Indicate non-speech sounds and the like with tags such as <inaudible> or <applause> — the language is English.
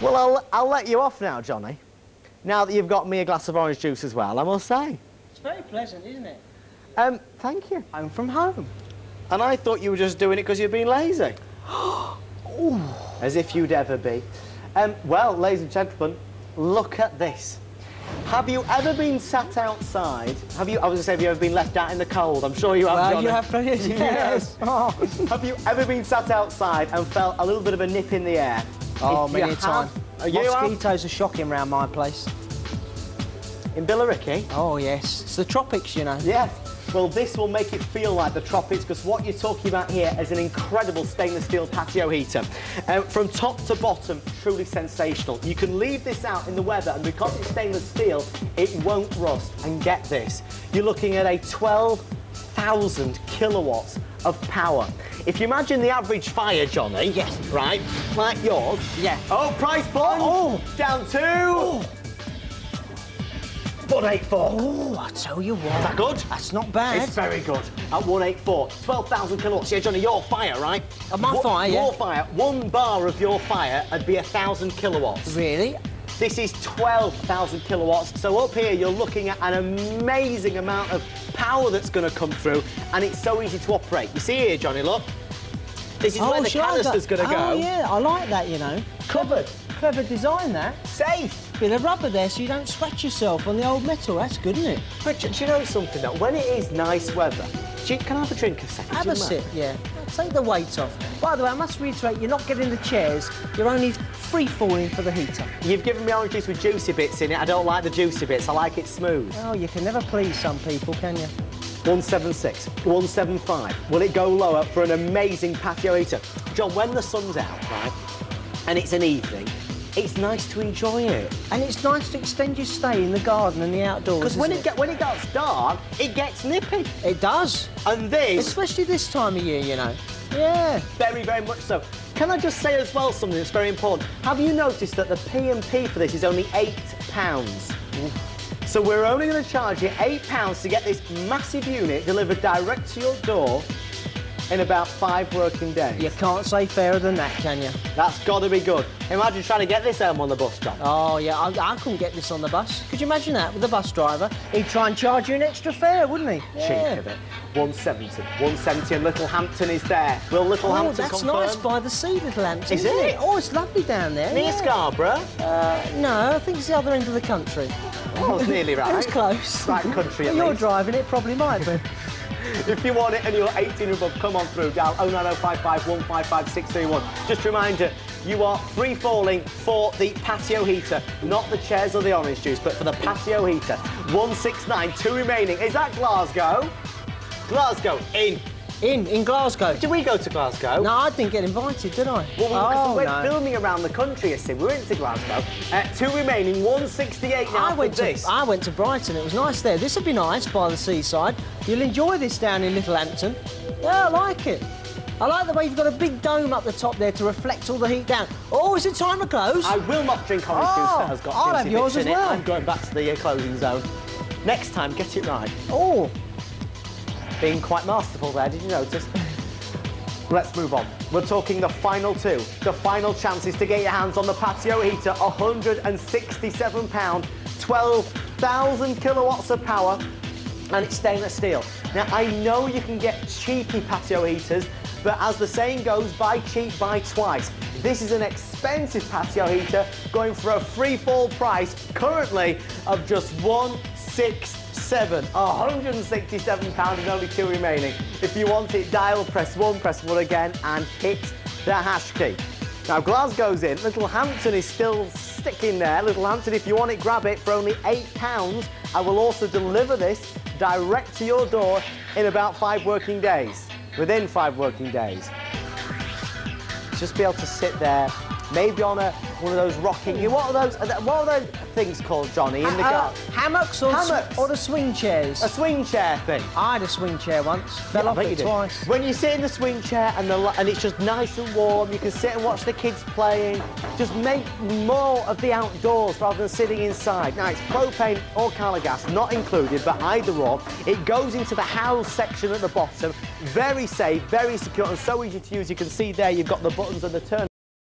Well, I'll, I'll let you off now, Johnny. Now that you've got me a glass of orange juice as well, I must say. It's very pleasant, isn't it? Um, thank you. Home from home. And I thought you were just doing it because you've been lazy. <gasps> As if you'd ever be. Um, well, ladies and gentlemen, look at this. Have you ever been sat outside? Have you, I was going to say, have you ever been left out in the cold? I'm sure you have, Well, Johnny. you have plenty of <laughs> Yes. Oh, Have you ever been sat outside and felt a little bit of a nip in the air? Oh If many a time. have- you have? Mosquitoes are shocking around my place. In Billericay? Oh, yes. It's the tropics, you know. Yeah. Well, this will make it feel like the tropics because what you're talking about here is an incredible stainless steel patio heater. Um, from top to bottom, truly sensational. You can leave this out in the weather and because it's stainless steel, it won't rust. And get this, you're looking at a 12,000 kilowatts of power. If you imagine the average fire, Johnny, Yes. right, like yours. Yeah. Oh, price plunge. Oh. Down to... 184. Oh, I tell you what. Is that good? That's not bad. It's very good. At 184, 12,000 kilowatts. Yeah, Johnny, your fire, right? Oh, my Wha- fire, yeah. Your fire, one bar of your fire would be a 1,000 kilowatts. Really? This is 12,000 kilowatts. So up here, you're looking at an amazing amount of power that's going to come through, and it's so easy to operate. You see here, Johnny, look. This is oh, where the canister's going to Oh, go. yeah, I like that, you know. Covered. Clever design, that. Safe. Bit of rubber there so you don't scratch yourself on the old metal. That's good, isn't it? Richard, do you know something, though? When it is nice weather, you, can I have a drink a second? Have a sip, yeah. Take the weight off. By the way, I must reiterate, you're not getting the chairs. You're only free falling for the heater. You've given me orange juice with juicy bits in it. I don't like the juicy bits. I like it smooth. Oh, you can never please some people, can you? 176, 175. Will it go lower for an amazing patio heater? John, when the sun's out, right, and it's an evening, it's nice to enjoy it. And it's nice to extend your stay in the garden and the outdoors. Because when it, get, when it gets dark, it gets nippy. It does. And this, Especially this time of year, you know. Yeah. very, very much so. Can I just say as well something that's very important? Have you noticed that the P&P for this is only £8? So we're only going to charge you £8 to get this massive unit delivered direct to your door in about five working days. You can't say fairer than that, can you? That's got to be good. Imagine trying to get this home on the bus, John. Oh, yeah, I, I couldn't get this on the bus. Could you imagine that with the bus driver? He'd try and charge you an extra fare, wouldn't he? Cheek of it. 170. 170 and Littlehampton is there. Will Littlehampton Oh, that's confirm? nice by the sea, Littlehampton. Is isn't it? Oh, it's lovely down there. Near yeah. Scarborough. Uh, no, I think it's the other end of the country. Oh, it's nearly right. <laughs> It was close. Right country at you're least. driving it, probably might be. <laughs> If you want it and you're 18 and above, come on through. Dial 09055 155 631. Just a reminder, you are free falling for the patio heater, not the chairs or the orange juice, but for the patio heater. 169, two remaining. Is that Glasgow? Glasgow, in. In, in Glasgow. Did we go to Glasgow? No, I didn't get invited, did I? Well, we, oh, we're no. filming around the country, I see. We went to Glasgow. Uh, two remaining, 168 now I went to this. I went to Brighton. It was nice there. This would be nice by the seaside. You'll enjoy this down in Littlehampton. Yeah, I like it. I like the way you've got a big dome up the top there to reflect all the heat down. Oh, is it time to close? I will not drink orange Oh, juice that has got I'll have yours as it. well. I'm going back to the uh, closing zone. Next time, get it right. Oh, Being quite masterful there, did you notice? Let's move on. We're talking the final two. The final chances to get your hands on the patio heater, £167, 12,000 kilowatts of power, and it's stainless steel. Now, I know you can get cheapy patio heaters, but as the saying goes, buy cheap, buy twice. This is an expensive patio heater going for a free fall price currently of just 167 167 pounds and only two remaining. If you want it, dial, press one, press one again, and hit the hash key. Now Glasgow's in, Littlehampton is still sticking there. Littlehampton, if you want it, grab it for only eight pounds. I will also deliver this direct to your door in about five working days. Within five working days. Just be able to sit there, maybe on a one of those rocking. What are those? What are those things called, Johnny? In the Uh, garden? hammocks or, Hammocks. or the swing chairs? A swing chair thing. I had a swing chair once. Fell Yeah, off it twice. When you sit in the swing chair and the and it's just nice and warm, you can sit and watch the kids playing. Just make more of the outdoors rather than sitting inside. Now it's propane or Calor gas, not included, but either or. It goes into the house section at the bottom. Very safe, very secure, and so easy to use. You can see there you've got the buttons and the turn.